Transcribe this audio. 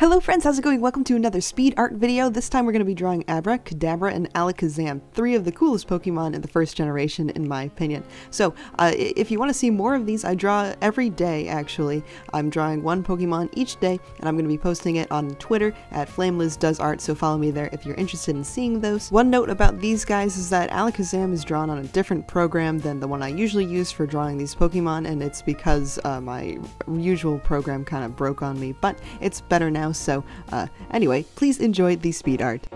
Hello friends, how's it going? Welcome to another speed art video. This time we're going to be drawing Abra, Kadabra, and Alakazam, three of the coolest Pokemon in the first generation in my opinion. So uh, if you want to see more of these, I draw every day actually. I'm drawing one Pokemon each day and I'm going to be posting it on Twitter at FlamlizDoesArt, so follow me there if you're interested in seeing those. One note about these guys is that Alakazam is drawn on a different program than the one I usually use for drawing these Pokemon and it's because uh, my usual program kind of broke on me, but it's better now so uh, anyway, please enjoy the speed art.